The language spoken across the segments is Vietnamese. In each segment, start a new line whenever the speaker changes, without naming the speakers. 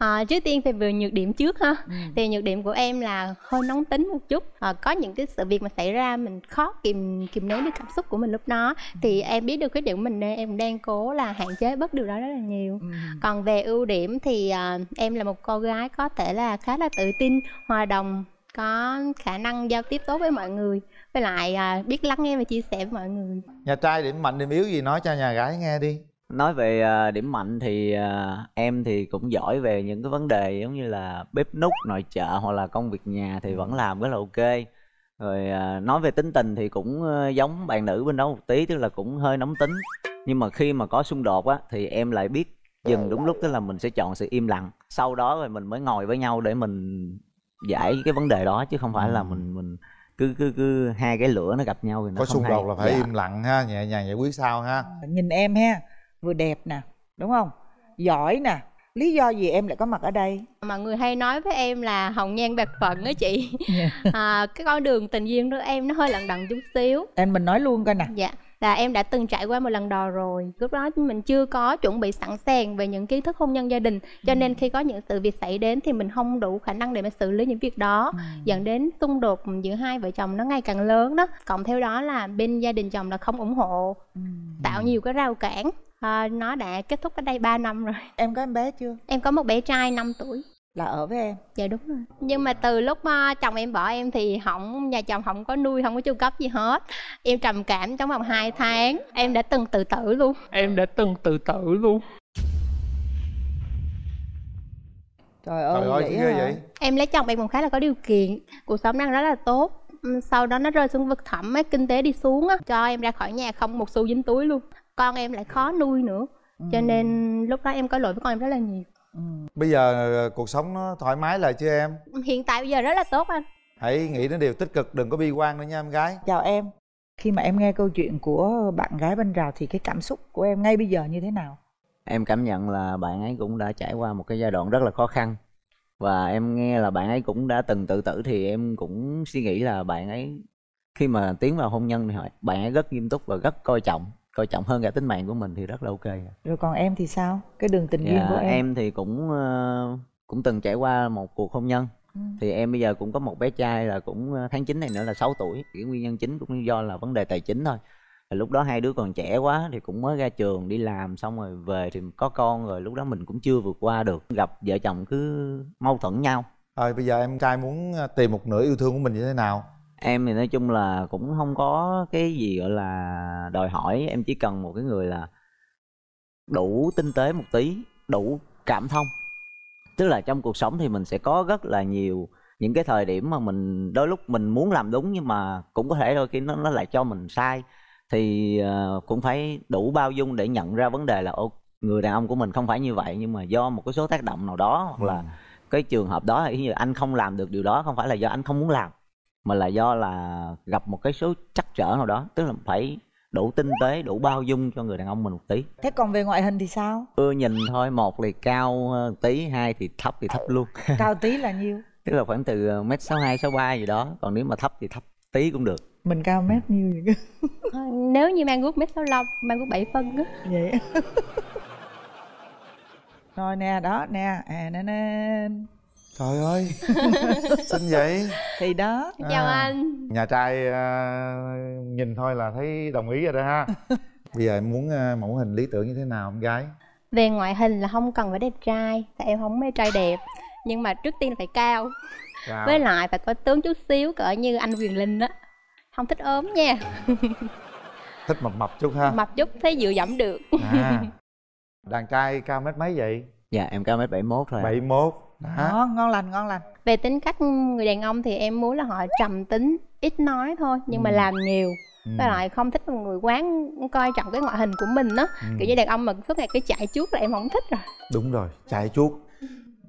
À, trước tiên thì về nhược điểm trước ha. Ừ. Thì nhược điểm của em là hơi nóng tính một chút. À, có những cái sự việc mà xảy ra mình khó kìm kìm nén được cảm xúc của mình lúc đó. Ừ. Thì em biết được khuyết điểm của mình nên em đang cố là hạn chế bớt điều đó rất là nhiều. Ừ. Còn về ưu điểm thì à, em là một cô gái có thể là khá là tự tin, hòa đồng, có khả năng giao tiếp tốt với mọi người với lại à, biết lắng nghe và chia sẻ với mọi người
nhà trai điểm mạnh điểm yếu gì nói cho nhà gái nghe đi
nói về uh, điểm mạnh thì uh, em thì cũng giỏi về những cái vấn đề giống như là bếp nút nội trợ hoặc là công việc nhà thì vẫn làm rất là ok. Rồi uh, nói về tính tình thì cũng uh, giống bạn nữ bên đó một tí tức là cũng hơi nóng tính. Nhưng mà khi mà có xung đột á thì em lại biết dừng đúng lúc tức là mình sẽ chọn sự im lặng. Sau đó rồi mình mới ngồi với nhau để mình giải cái vấn đề đó chứ không phải là mình mình cứ cứ cứ hai cái lửa nó gặp nhau thì nó
có
không
xung
hay.
đột là phải
Dạ.
im lặng ha nhẹ nhàng giải quyết sau ha.
Nhìn em ha vừa đẹp nè đúng không? Giỏi nè. Lý do gì em lại có mặt ở đây?
Mọi người hay nói với em là hồng nhan bạc phận á chị. À, cái con đường tình duyên của em nó hơi lận đận chút xíu.
Em mình nói luôn coi nè.
Dạ là em đã từng trải qua một lần đò rồi. Lúc đó mình chưa có chuẩn bị sẵn sàng về những kiến thức hôn nhân gia đình. Cho nên khi có những sự việc xảy đến thì mình không đủ khả năng để mà xử lý những việc đó. Dẫn đến xung đột giữa hai vợ chồng nó ngày càng lớn đó. Cộng theo đó là bên gia đình chồng là không ủng hộ. Tạo nhiều cái rào cản. À, nó đã kết thúc cách đây 3 năm rồi.
Em có em bé chưa?
Em có một bé trai 5 tuổi
là ở với em.
Dạ đúng rồi. Nhưng mà từ lúc mà chồng em bỏ em thì không nhà chồng không có nuôi không có chu cấp gì hết. Em trầm cảm trong vòng 2 tháng em đã từng tự tử luôn.
Em đã từng tự tử luôn.
Trời ơi,
trời ơi
vậy
ghê vậy?
Em lấy chồng em cũng khá là có điều kiện. Cuộc sống đang rất là tốt. Ừm, sau đó nó rơi xuống vực thẳm ấy, kinh tế đi xuống á cho em ra khỏi nhà không một xu dính túi luôn. Con em lại khó nuôi nữa. Cho nên lúc đó em có lỗi với con em rất là nhiều
bây giờ cuộc sống nó thoải mái lại chưa em?
Hiện tại bây giờ rất là tốt anh.
Hãy nghĩ đến điều tích cực đừng có bi quan nữa nha em gái.
Chào em. Khi mà em nghe câu chuyện của bạn gái bên rào thì cái cảm xúc của em ngay bây giờ như thế nào?
Em cảm nhận là bạn ấy cũng đã trải qua một cái giai đoạn rất là khó khăn. Và em nghe là bạn ấy cũng đã từng tự tử thì em cũng suy nghĩ là bạn ấy khi mà tiến vào hôn nhân thì bạn ấy rất nghiêm túc và rất coi trọng coi trọng hơn cả tính mạng của mình thì rất là ok
rồi còn em thì sao? Cái đường tình duyên
dạ,
của em,
em thì cũng ờ, cũng từng trải qua một cuộc hôn nhân.
Ừ.
thì em bây giờ cũng có một bé trai là cũng ờ, tháng 9 này nữa là 6 tuổi. Cái nguyên nhân chính cũng do là vấn đề tài chính thôi. Thì lúc đó hai đứa còn trẻ quá thì cũng mới ra trường đi làm xong rồi về thì có con rồi lúc đó mình cũng chưa vượt qua được. Gặp vợ chồng cứ mâu thuẫn nhau.
Rồi bây giờ em trai muốn ờ, tìm một nửa yêu thương của mình như thế nào
em thì nói chung là cũng không có cái gì gọi là đòi hỏi. Em chỉ cần một cái người là đủ tinh tế một tí đủ cảm thông. Tức là trong cuộc sống thì mình sẽ có rất là nhiều những cái thời điểm mà mình đôi lúc mình muốn làm đúng nhưng mà cũng có thể đôi khi nó nó lại cho mình sai. Thì ờ, cũng phải đủ bao dung để nhận ra vấn đề là ô người đàn ông của mình không phải như vậy nhưng mà do một cái số tác động nào đó hoặc là cái trường hợp đó thì như anh không làm được điều đó không phải là do anh không muốn làm mà là do là gặp một cái số trắc trở nào đó tức là phải đủ tinh tế đủ bao dung cho người đàn ông mình một tí.
Thế còn về ngoại hình thì sao?
Ưa nhìn thôi một thì cao hơn tí hai thì thấp thì thấp luôn.
Cao tí là nhiêu?
Tức là khoảng từ mét sáu hai sáu ba gì đó còn nếu mà thấp thì thấp tí cũng được.
Mình cao mét nhiêu vậy?
Thôi, nếu như mang guốc mét sáu mang guốc 7 phân á.
Vậy. Rồi nè đó nè à nè nè
trời ơi xinh vậy.
Thì đó.
Chào
À.
anh.
nhà trai ờ, nhìn thôi là thấy đồng ý rồi đó ha. Bây giờ em muốn ờ, mẫu hình lý tưởng như thế nào em gái?
Về ngoại hình là không cần phải đẹp trai tại em không mê trai đẹp. Nhưng mà trước tiên là phải cao.
Cao.
với lại phải có tướng chút xíu cỡ như anh Quyền Linh á. Không thích ốm nha.
Thích mập mập chút ha.
Mập chút thấy dựa dẫm được.
À. Đàn trai cao mét mấy vậy?
Dạ em cao mét bảy mốt thôi
bảy mốt đó.
Ngon ngon lành ngon lành.
Về tính cách người đàn ông thì em muốn là họ trầm tính ít nói thôi nhưng mà làm nhiều.
Ừ.
với lại không thích một người quán coi trọng cái ngoại hình của mình á.
Ừ.
kiểu như đàn ông mà suốt ngày cứ chạy chuốt là em không thích rồi.
Đúng rồi chạy chuốt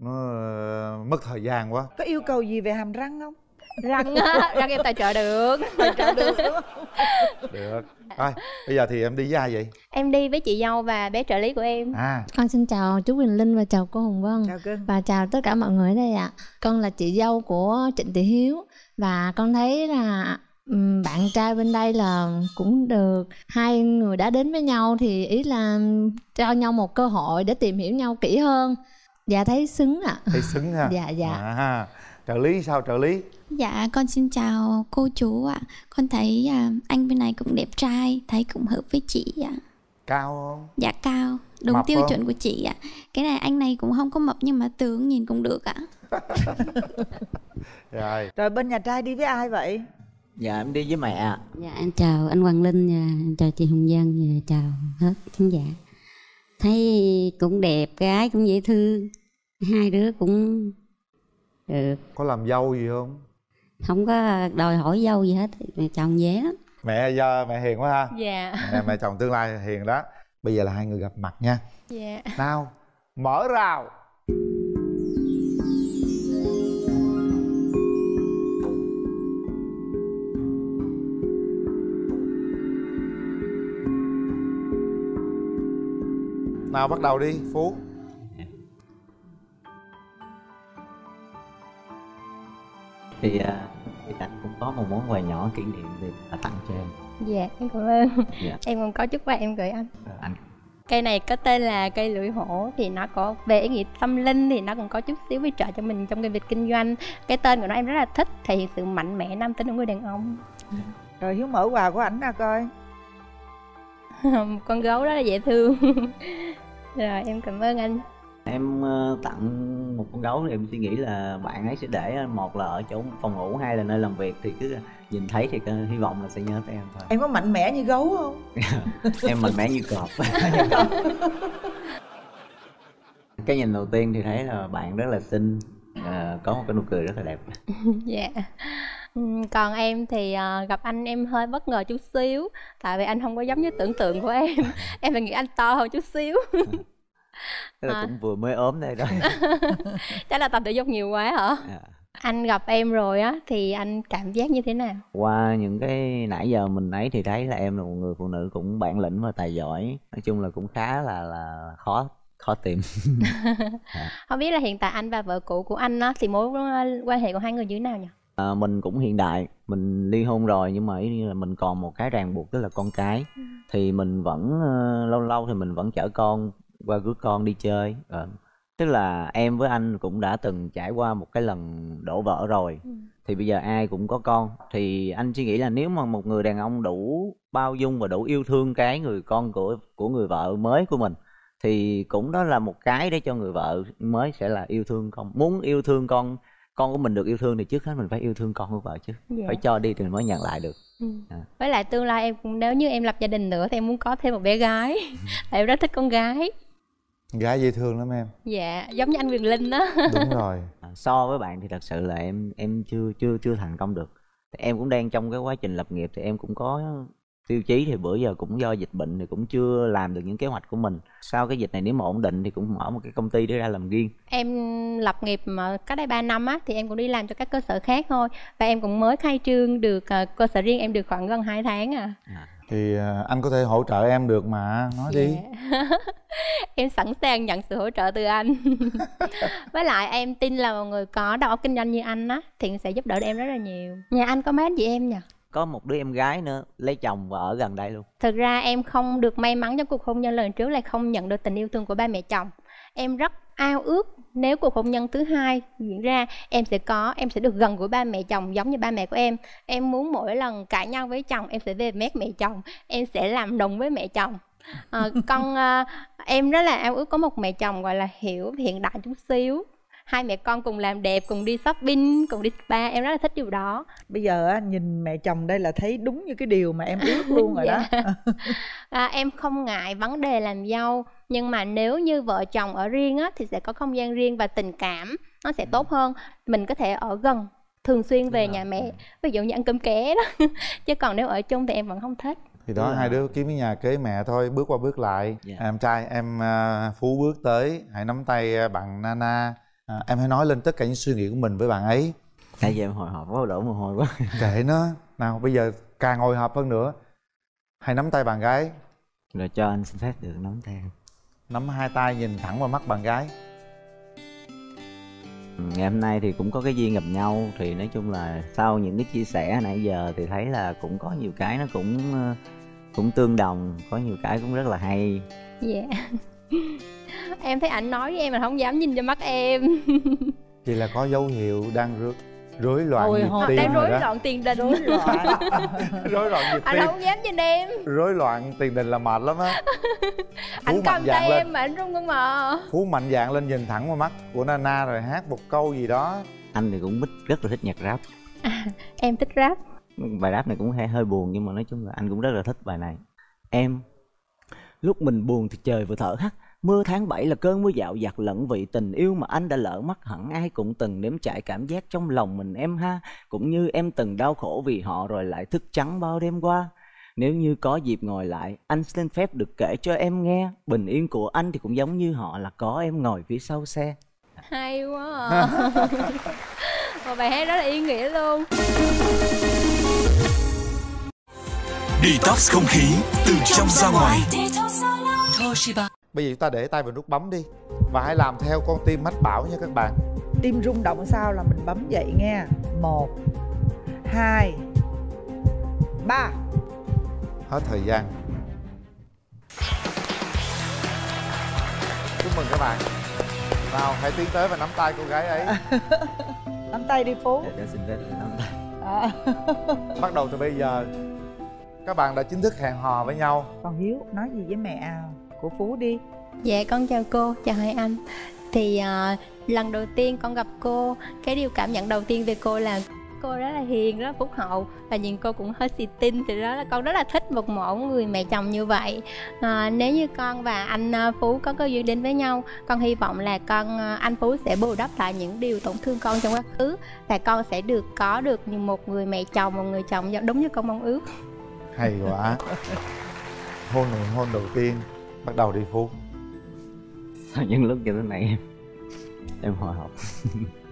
nó ờ, mất thời gian quá.
Có yêu cầu gì về hàm răng không
răng á răng em tài trợ được.
Tài trợ được. Đúng không
được. Thôi bây giờ thì em đi với ai vậy?
Em đi với chị dâu và bé trợ lý của em.
À.
Con xin chào chú Quỳnh Linh và chào cô Hồng Vân.
Chào cưng
và chào tất cả mọi người ở đây ạ. Con là chị dâu của Trịnh Thị Hiếu. Và con thấy là ừm, bạn trai bên đây là cũng được hai người đã đến với nhau thì ý là cho nhau một cơ hội để tìm hiểu nhau kỹ hơn. Dạ thấy xứng ạ.
Thấy xứng ha.
Dạ dạ.
À, trợ lý sao trợ lý
Dạ, con xin chào cô chú ạ. Con thấy à, anh bên này cũng đẹp trai, thấy cũng hợp với chị ạ.
cao không
Dạ cao, đúng
Mập
tiêu
không?
chuẩn của chị ạ. Cái này anh này cũng không có mập nhưng mà tướng nhìn cũng được ạ.
rồi
rồi bên nhà trai đi với ai vậy
dạ em đi với mẹ ạ.
Dạ em chào anh Hoàng Linh và chào chị Hồng Dân và chào hết khán giả. Thấy cũng đẹp, gái cũng dễ thương. Hai đứa cũng được,
có làm dâu gì không?
Không có đòi hỏi dâu gì hết, chồng dễ lắm.
mẹ giờ mẹ hiền quá ha.
Dạ.
Mẹ, mẹ chồng tương lai hiền đó. Bây giờ là hai người gặp mặt nha.
Dạ.
Nào mở rào. Nào bắt đầu đi phú
thì à, thì anh cũng có một món quà nhỏ kỷ niệm để tặng cho em.
Dạ em cảm ơn.
Dạ.
em còn có chút quà em gửi anh.
Ờ, anh.
Cây này có tên là cây lưỡi hổ thì nó có về ý nghĩa tâm linh thì nó cũng có chút xíu hỗ trợ cho mình trong cái việc kinh doanh. Cái tên của nó em rất là thích thể hiện sự mạnh mẽ nam tính của người đàn ông.
Rồi hiếu mở quà của ảnh ra coi.
Con gấu rất là dễ thương. Rồi em cảm ơn anh
em ờ, tặng một con gấu thì em suy nghĩ là bạn ấy sẽ để một là ở chỗ phòng ngủ hai là nơi làm việc thì cứ nhìn thấy thì hy vọng là sẽ nhớ tới em thôi.
Em có mạnh mẽ như gấu không?
Em mạnh mẽ như cọp. Cái nhìn đầu tiên thì thấy là bạn rất là xinh ờ, có một cái nụ cười rất là đẹp.
Dạ. Ừm, còn em thì ờ, gặp anh em hơi bất ngờ chút xíu tại vì anh không có giống như tưởng tượng của em. Em lại nghĩ anh to hơn chút xíu
Tức là
À.
cũng vừa mới ốm đây đó.
Chắc là tập thể dục nhiều quá hả?
Dạ.
anh gặp em rồi á thì anh cảm giác như thế nào?
Qua những cái nãy giờ mình ấy thì thấy là em là một người phụ nữ cũng bản lĩnh và tài giỏi. Nói chung là cũng khá là là khó khó tìm.
Không biết là hiện tại anh và vợ cũ của anh á thì mối quan hệ của hai người như thế nào nhỉ?
À, mình cũng hiện đại. Mình ly hôn rồi nhưng mà ý như là mình còn một cái ràng buộc tức là con cái. Thì mình vẫn ờ, lâu lâu thì mình vẫn chở con qua rước con đi chơi. Ờ, tức là em với anh cũng đã từng trải qua một cái lần đổ vỡ rồi. Thì bây giờ ai cũng có con. Thì anh suy nghĩ là nếu mà một người đàn ông đủ bao dung và đủ yêu thương cái người con của của người vợ mới của mình thì cũng đó là một cái để cho người vợ mới sẽ là yêu thương con. Muốn yêu thương con con của mình được yêu thương thì trước hết mình phải yêu thương con của vợ chứ.
Dạ.
phải cho đi thì mình mới nhận lại được.
Ừ.
À.
với lại tương lai em cũng nếu như em lập gia đình nữa thì em muốn có thêm một bé gái. Tại em rất thích con gái
gái dễ thương lắm em.
Dạ giống như anh Quyền Linh á.
Đúng rồi.
À, so với bạn thì thật sự là em em chưa chưa chưa thành công được. Thì em cũng đang trong cái quá trình lập nghiệp thì em cũng có tiêu chí thì bữa giờ cũng do dịch bệnh thì cũng chưa làm được những kế hoạch của mình. Sau cái dịch này nếu mà ổn định thì cũng mở một cái công ty để ra làm riêng.
Em lập nghiệp mà cách đây 3 năm á thì em cũng đi làm cho các cơ sở khác thôi. Và em cũng mới khai trương được ờ, cơ sở riêng em được khoảng gần 2 tháng à
thì à, anh có thể hỗ trợ em được mà nói đi.
Dạ. em sẵn sàng nhận sự hỗ trợ từ anh. Với lại em tin là một người có đầu óc kinh doanh như anh á thì sẽ giúp đỡ em rất là nhiều. Nhà anh có mấy anh chị em nhỉ?
Có một đứa em gái nữa lấy chồng và ở gần đây luôn.
Thực ra em không được may mắn trong cuộc hôn nhân lần trước là không nhận được tình yêu thương của ba mẹ chồng. Em rất ao ước nếu cuộc hôn nhân thứ hai diễn ra em sẽ có em sẽ được gần gũi ba mẹ chồng giống như ba mẹ của em. Em muốn mỗi lần cãi nhau với chồng em sẽ về mét mẹ chồng em sẽ làm đồng với mẹ chồng. Ờ, con ờ, em rất là ao ước có một mẹ chồng gọi là hiểu hiện đại chút xíu. Hai mẹ con cùng làm đẹp cùng đi shopping cùng đi spa em rất là thích điều đó.
Bây giờ nhìn mẹ chồng đây là thấy đúng như cái điều mà em ước luôn rồi đó.
Dạ. à, em không ngại vấn đề làm dâu nhưng mà nếu như vợ chồng ở riêng á thì sẽ có không gian riêng và tình cảm nó sẽ tốt hơn. Mình có thể ở gần thường xuyên về nhà mẹ ví dụ như ăn cơm ké đó. Chứ còn nếu ở chung thì em vẫn không thích.
Thì đó
Ừ.
hai đứa kiếm cái nhà kế mẹ thôi bước qua bước lại.
Dạ.
em trai em à, phú bước tới hãy nắm tay à, bạn nana. À, em hãy nói lên tất cả những suy nghĩ của mình với bạn ấy.
Nãy giờ em hồi hộp quá đổ mồ hôi quá.
Kệ nó. Nào bây giờ càng hồi hộp hơn nữa. Hãy nắm tay bạn gái.
Rồi cho anh xin phép được nắm tay.
Nắm hai tay nhìn thẳng vào mắt bạn gái.
Ngày hôm nay thì cũng có cái duyên gặp nhau thì nói chung là sau những cái chia sẻ nãy giờ thì thấy là cũng có nhiều cái nó cũng ờ, cũng tương đồng có nhiều cái cũng rất là hay.
Dạ. Em thấy ảnh nói với em mà không dám nhìn cho mắt em.
Vậy là có dấu hiệu đang rối, rối loạn
Hồi
nhịp tim
rối
đó.
loạn tiền đình.
Rối loạn.
Rối loạn nhịp
anh
tim.
không dám nhìn em.
Rối loạn tiền đình là mệt lắm á.
Anh cầm tay
lên.
em mà anh run con mờ
Phú mạnh dạn lên nhìn thẳng vào mắt của Nana rồi hát một câu gì đó.
Anh thì cũng thích- rất là thích nhạc rap.
Em thích rap.
Bài rap này cũng hơi hơi buồn nhưng mà nói chung là anh cũng rất là thích bài này. Em lúc mình buồn thì trời vừa thở hắt mưa tháng 7 là cơn mưa dạo dạt lẫn vị tình yêu mà anh đã lỡ mất hẳn. Ai cũng từng nếm trải cảm giác trong lòng mình em ha cũng như em từng đau khổ vì họ rồi lại thức trắng bao đêm qua. Nếu như có dịp ngồi lại anh xin phép được kể cho em nghe. Bình yên của anh thì cũng giống như họ là có em ngồi phía sau xe.
Hay quá à. một bài hát rất là ý nghĩa luôn.
Detox không khí từ trong ra ngoài.
Bây giờ chúng ta để tay vào nút bấm đi Và hãy làm theo con tim mách bảo nha các bạn.
Tim rung động sao là mình bấm dậy nghe. Một hai ba.
Hết thời gian. Chúc mừng các bạn. Nào hãy tiến tới và nắm tay cô gái ấy.
Nắm tay đi phú.
Để, để xin phép nắm tay.
À.
Bắt đầu từ bây giờ. Các bạn đã chính thức hẹn hò với nhau.
Còn hiếu nói gì với mẹ của phú đi.
Dạ con chào cô, chào hai anh. Thì à, lần đầu tiên con gặp cô Cái điều cảm nhận đầu tiên về cô là cô rất là hiền, rất là phúc hậu Và nhìn cô cũng hơi xì tin Thì đó là con rất là thích một mẫu người mẹ chồng như vậy. À, Nếu như con và anh à, Phú có cơ duyên đến với nhau Con hy vọng là con anh Phú sẽ bù đắp lại những điều tổn thương con trong quá khứ Và con sẽ được có được như một người mẹ chồng, một người chồng đúng như con mong ước.
Hay quá. Hôn nụ hôn đầu tiên Bắt đầu đi Phú.
Những lúc như thế này em em hồi hộp.